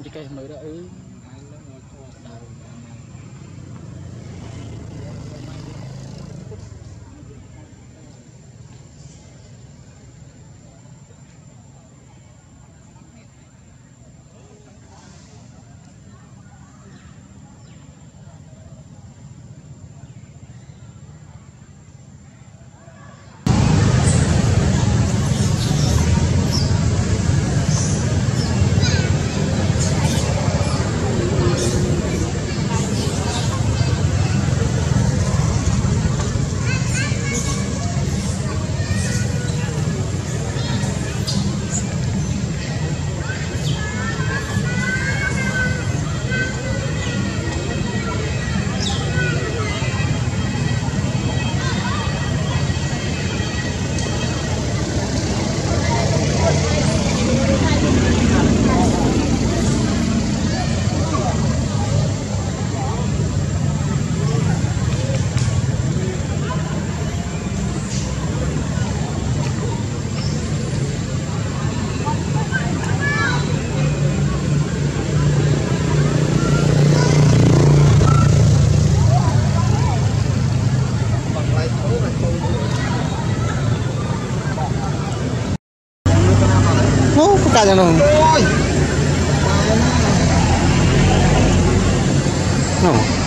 ចូលទៅចកេះមើលទៅអឺ não ficar de. Não.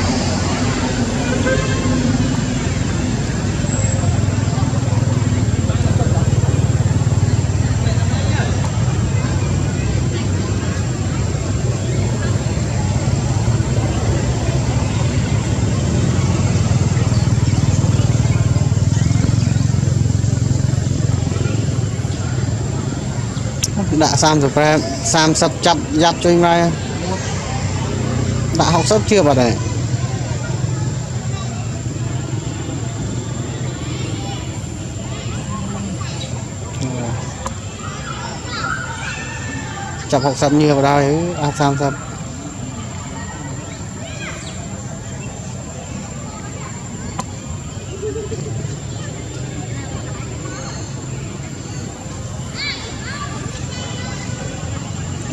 ដាក់35 30ចាប់យ៉ាប់ជួយមកដាក់60ជឿបាត់ហើយចាប់60ញឿបាត់ហើយអស់30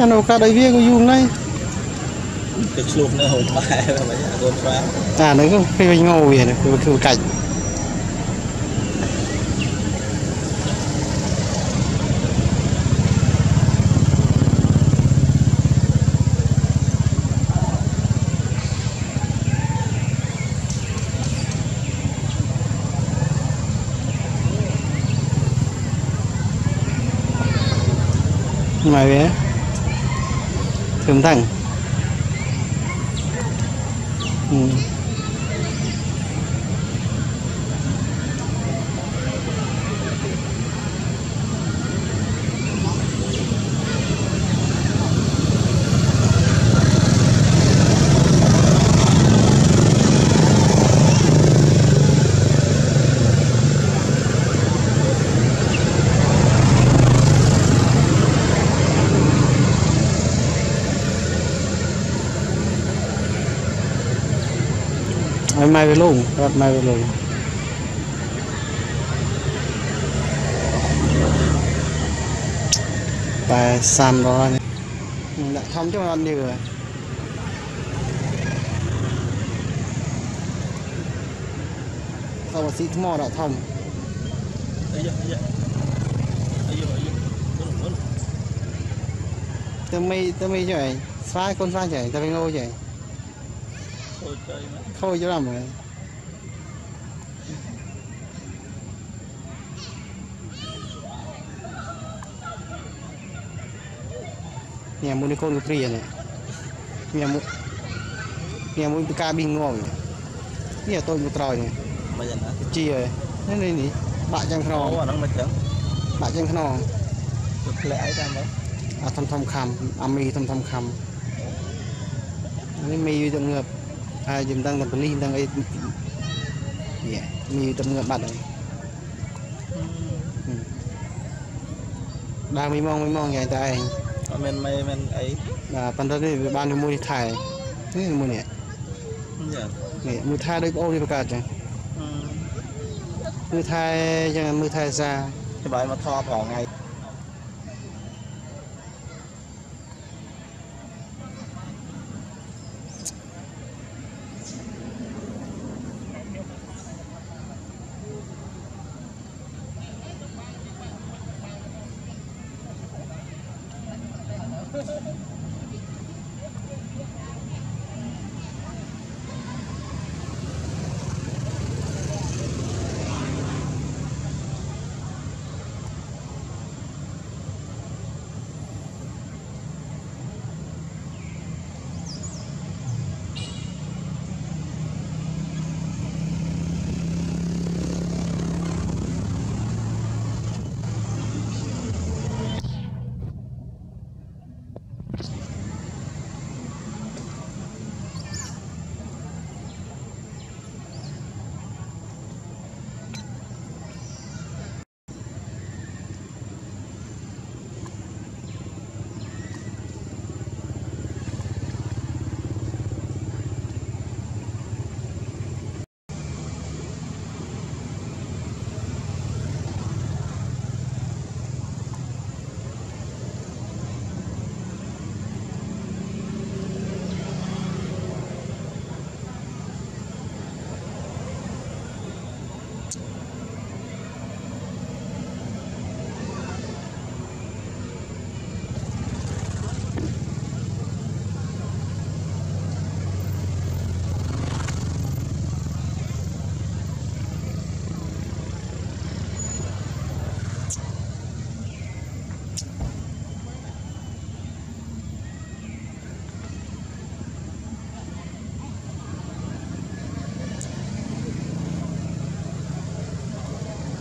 អានោះកាត់ឲ្យវាក៏យូរណាស់ ទៅឆ្លុះនៅហូបបាយមិនកូនស្វា អាហ្នឹងគឺពេលងោវាគឺគឺកាច់មកវាធឹ thêm thẳng. Ừ. mai về luôn rạch mai về luôn và sàn đó. Ừ, đã thông cho mình ăn đi rồi. Sau bác sĩ mò đã thông tôi mi tôi mi rồi sai con xoay chảy tôi ngô chảy ខូចទៅណាខូចច្រឡំហើយញ៉ាំមួយនេះកូនក៏ព្រានេះញ៉ាំមួយញ៉ាំមួយពីការប៊ីងងងនេះតូចមួយត្រោយនេះមិនយ៉ាងណាជីហើយនេះនេះបាក់ចឹងខ្នអូងអាហ្នឹងមិនចឹងបាក់ចឹងខ្នងទៅផ្លែអីតាមមកអាធំធំខំអាមីធំធំខំនេះមីទៅងើប ហើយយើងដឹងតែប៉លីសដឹងអីយេមីទៅងើបបាត់ហើយដើរមីម៉ងមីម៉ងយ៉ាងតែឯងអត់មានមេមានអីបាទប៉ុន្តែនេះវាបានមួយនេះថែនេះមួយនេះយ៉ានេះមួយថែដូចប្អូននេះប្រកាសចឹងមួយថែចឹងមួយថែសាច្បាស់មកថតរងថ្ងៃ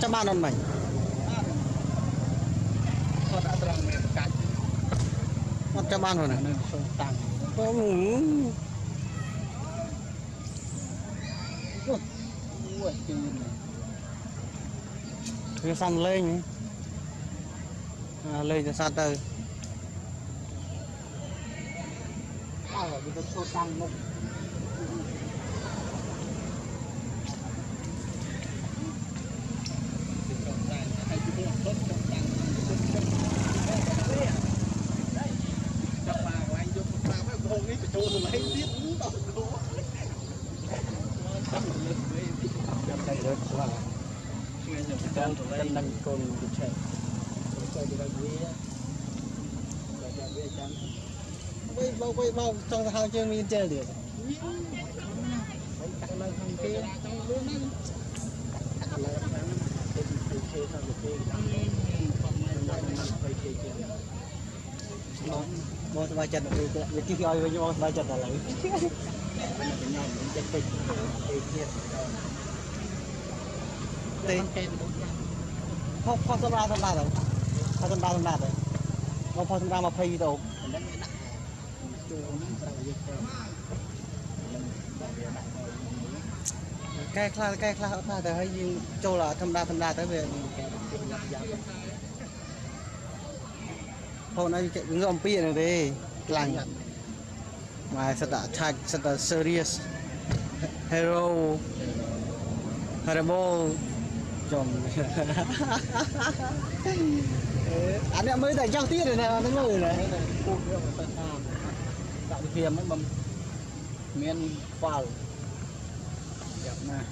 ចាំបានអត់មិញ គាត់អត់ត្រង់មានកាច់ អត់ចាំបានហ្នឹង នៅសូមតាំង អូ អូយជឿន វាសំលេងអាលេងទៅសត្វទៅ អើវាទៅសូមតាំងមុខ បាទខ្ញុំនឹងតាមទៅនឹងកូនវិជ័យចូលទៅដល់វាដល់ដល់វាចាំវិញមកវិញមកចង់ទៅហៅជើងមានចេះទៀតដាក់នៅខាងគេចង់លឿនណាស់ឡើងខាងទៅទៅជេទៅទៅដាក់បំមិនដាក់ទៅជេជេមកមកសบายចិត្តទៅវាទីឲ្យវិញមកសบายចិត្តដល់ហើយខ្ញុំខ្ញុំចិត្តតិចទៅទៀត ទេ គេ ផុសផុសសម្រាប់សម្រាប់ទៅផុសសម្រាប់សម្រាប់ទៅមកផុសសម្រាប់20វីដេអូ មិនដឹងដាក់ចូលហ្នឹងត្រូវយកទៅនឹងវាដាក់ទៅ កែខ្លះកែខ្លះអត់ថាទៅឲ្យយើងចូលធម្មតាធម្មតាទៅវា គេយ៉ាប់យ៉ាប់ ផងឲ្យងើអំពីហ្នឹងទេខ្លាំងមកសិតតែ attack សិតតែ serious hero horrible ចំអានេះមើលតែចោះទៀតណាហ្នឹងមើលណាពូយកទៅតាមដាក់វិធានហ្នឹងបំមានខ្វល់យ៉ាប់ណាស់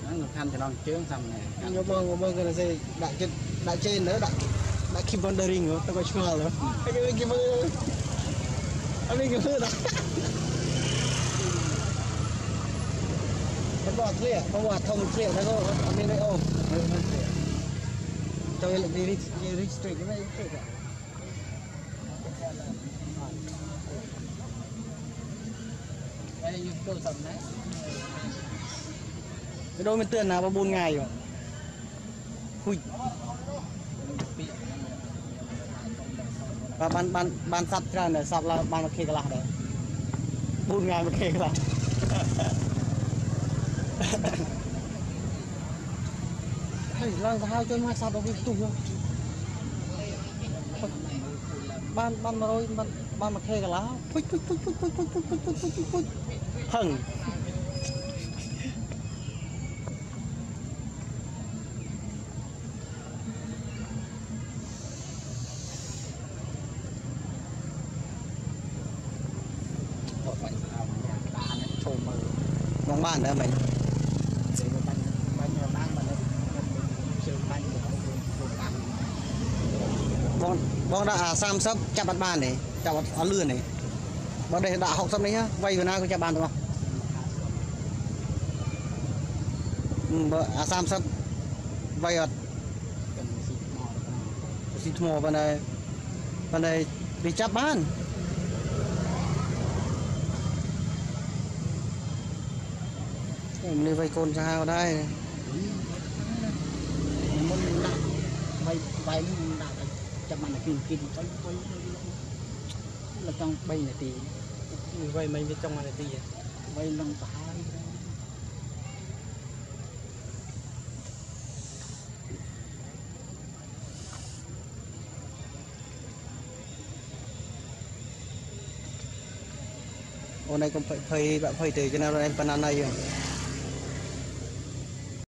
ហ្នឹងសំខាន់ចំណងជើងសំណាយកបងបងគេសេដាក់ចិត្តដាក់ជេនទៅដាក់ដាក់ keep wondering ទៅក៏ឆ្ងល់ទៅគេគេមើលអត់នេះគេមើលដាក់ มันบอกเครียดเพราะว่าทงเครียดแล้วก็อันนี้ไม่โอ้ไม่ไม่เครียดจะดีริสริสตรีกไม่เครียดไอ้ยูทูบสัมนะไปโดนมันเตือนนะว่าบุญไงอยู่หุยបានបានបានសັບច្រើនដែរសັບឡើងបានមកខេកន្លះដែរ4ថ្ងៃមកខេកន្លះ hay lang hai chân mai sao đâu biết tung không ban ban mà rồi ban ban mà khe cả lá phích phích phích phích phích phích phích phích phích phích phích phích thằng bạn đó mình បាញ់បានបានបានជើងបាញ់ទៅចូលបាន បង បងបងដាក់អា30ចាប់អត់បានទេចាប់អត់អត់លឿនទេបើនេះដាក់60នេះវាយវាណាក៏ចាប់បានទាំងអស់អឺបើអា30វាយអត់ cần xịt mò ស៊ីថ្មប៉ុន្តែប៉ុន្តែវាចាប់បានអូមនុស្សវាយកូនសាហាវដែរ muốn đặt vay vay muốn đặt chậm ăn là kim kim quay quay là trong bay này thì វាយមិនវាចង់មកនាទីហ៎ vay lông cả hai អូនឯងកុំភ័យបាក់ភ័យទេចំណាំឯងប៉ុណ្ណាណៃ